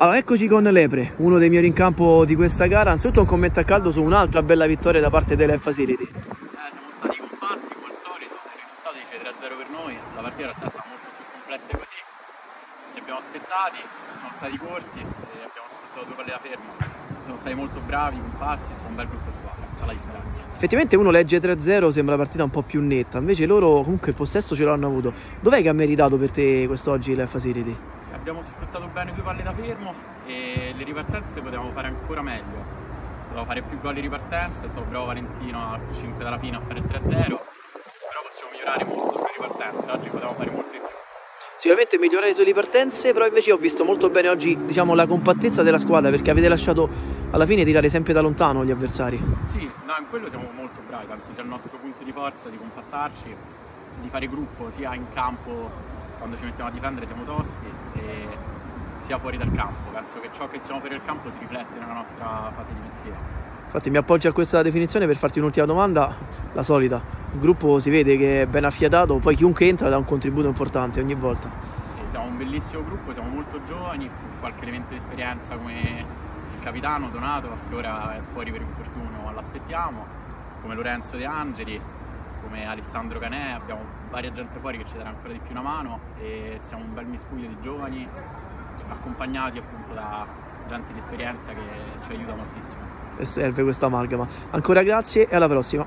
Allora, eccoci con Lepre, uno dei miei rincampo di questa gara. Anzitutto un commento a caldo su un'altra bella vittoria da parte dell'F Facility. Eh, siamo stati compatti come al solito, il risultato dice 3-0 per noi, la partita in realtà è stata molto più complessa così. Li abbiamo aspettati, siamo stati corti e abbiamo sfruttato due palle da fermo. Siamo stati molto bravi, compatti, siamo un bel gruppo squadra, fa la differenza. Effettivamente uno legge 3-0, sembra la partita un po' più netta, invece loro comunque il possesso ce l'hanno avuto. Dov'è che ha meritato per te quest'oggi l'F Facility? Abbiamo sfruttato bene due palle da fermo e le ripartenze potevamo fare ancora meglio. Potevamo fare più gol di ripartenza, è stato bravo Valentino a 5 dalla fine a fare il 3-0, però possiamo migliorare molto sulle ripartenze, oggi potevamo fare molto di più. Sicuramente migliorare sulle ripartenze, però invece ho visto molto bene oggi diciamo, la compattezza della squadra perché avete lasciato alla fine tirare sempre da lontano gli avversari. Sì, no, in quello siamo molto bravi, penso sia il nostro punto di forza di compattarci, di fare gruppo sia in campo quando ci mettiamo a difendere siamo tosti e sia fuori dal campo. Penso che ciò che siamo fuori dal campo si riflette nella nostra fase difensiva. Infatti mi appoggio a questa definizione per farti un'ultima domanda, la solita. Il gruppo si vede che è ben affiatato, poi chiunque entra dà un contributo importante ogni volta. Sì, siamo un bellissimo gruppo, siamo molto giovani, qualche elemento di esperienza come il capitano Donato, che ora è fuori per infortunio, l'aspettiamo, come Lorenzo De Angeli, come Alessandro Canè, abbiamo varia gente fuori che ci darà ancora di più una mano e siamo un bel miscuglio di giovani accompagnati appunto da gente di esperienza che ci aiuta moltissimo. E serve questa amalgama. Ancora grazie e alla prossima.